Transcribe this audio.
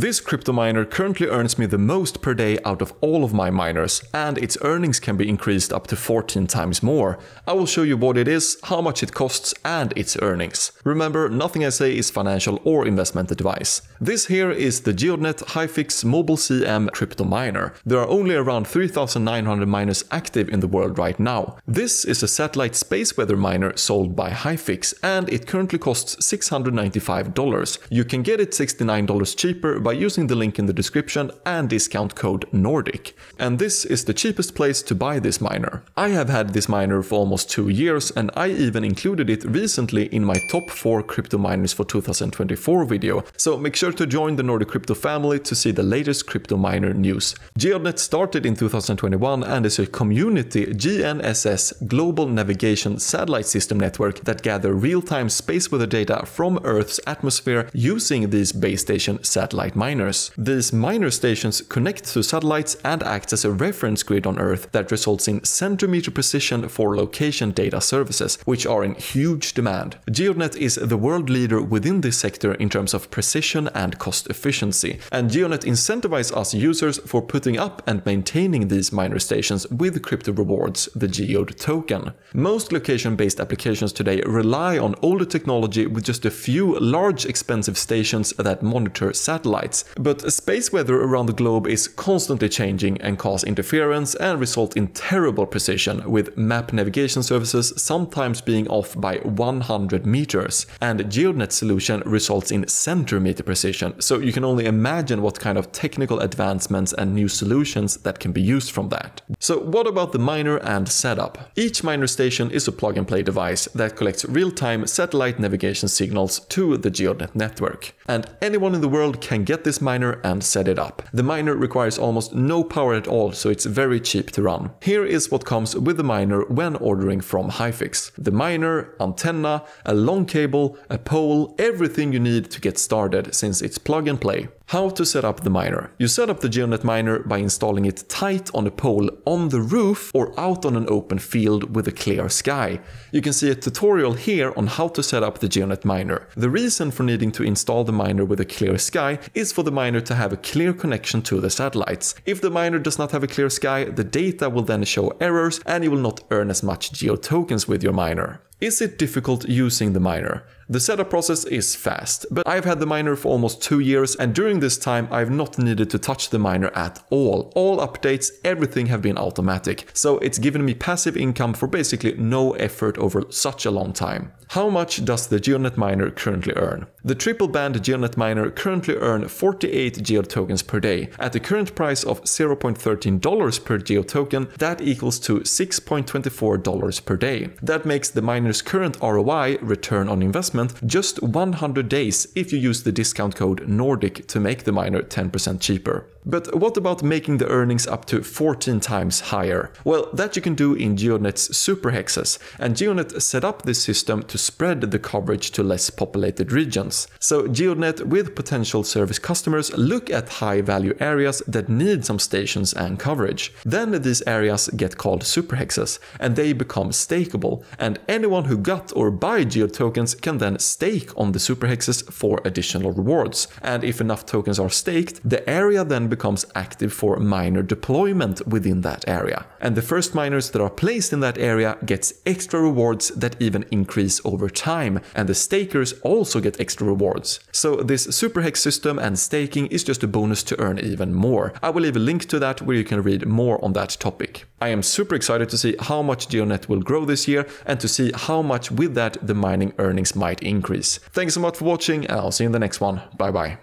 This crypto miner currently earns me the most per day out of all of my miners, and its earnings can be increased up to 14 times more. I will show you what it is, how much it costs, and its earnings. Remember, nothing I say is financial or investment advice. This here is the Geodnet Hyfix Mobile CM crypto miner. There are only around 3,900 miners active in the world right now. This is a satellite space weather miner sold by Hyfix, and it currently costs $695. You can get it $69 cheaper by using the link in the description and discount code NORDIC. And this is the cheapest place to buy this miner. I have had this miner for almost two years and I even included it recently in my top 4 crypto miners for 2024 video, so make sure to join the Nordic Crypto family to see the latest crypto miner news. Geodnet started in 2021 and is a community GNSS Global Navigation Satellite System network that gather real-time space weather data from Earth's atmosphere using these base station satellite miners. These miner stations connect to satellites and act as a reference grid on Earth that results in centimeter precision for location data services, which are in huge demand. Geodnet is the world leader within this sector in terms of precision and cost efficiency, and Geodnet incentivizes us users for putting up and maintaining these miner stations with crypto rewards, the GEOD token. Most location-based applications today rely on older technology with just a few large expensive stations that monitor satellites satellites. But space weather around the globe is constantly changing and cause interference and result in terrible precision, with map navigation services sometimes being off by 100 meters. And Geodnet solution results in centimeter precision, so you can only imagine what kind of technical advancements and new solutions that can be used from that. So what about the miner and setup? Each miner station is a plug-and-play device that collects real-time satellite navigation signals to the Geodnet network. And anyone in the world can get this miner and set it up. The miner requires almost no power at all, so it's very cheap to run. Here is what comes with the miner when ordering from Hyfix. The miner, antenna, a long cable, a pole, everything you need to get started since it's plug and play. How to set up the miner. You set up the Geodnet miner by installing it tight on a pole on the roof or out on an open field with a clear sky. You can see a tutorial here on how to set up the Geodnet miner. The reason for needing to install the miner with a clear sky is for the miner to have a clear connection to the satellites. If the miner does not have a clear sky, the data will then show errors and you will not earn as much geo tokens with your miner. Is it difficult using the miner? The setup process is fast, but I've had the miner for almost two years and during this time I've not needed to touch the miner at all. All updates, everything have been automatic, so it's given me passive income for basically no effort over such a long time. How much does the Geodnet miner currently earn? The triple band Geodnet miner currently earn 48 Geo tokens per day. At the current price of $0.13 per Geo token, that equals to $6.24 per day. That makes the miner's current ROI, return on investment, just 100 days if you use the discount code NORDIC to make the miner 10% cheaper. But what about making the earnings up to 14 times higher? Well, that you can do in Geodnet's super hexes, and Geodnet set up this system to spread the coverage to less populated regions. So Geodnet with potential service customers look at high value areas that need some stations and coverage. Then these areas get called super hexes, and they become stakeable, and anyone who got or buy Geo tokens can then stake on the super hexes for additional rewards. And if enough tokens are staked, the area then becomes active for miner deployment within that area. And the first miners that are placed in that area gets extra rewards that even increase over time, and the stakers also get extra rewards. So this super hex system and staking is just a bonus to earn even more. I will leave a link to that where you can read more on that topic. I am super excited to see how much Geodnet will grow this year and to see how much with that the mining earnings might increase. Thanks so much for watching and I'll see you in the next one. Bye bye.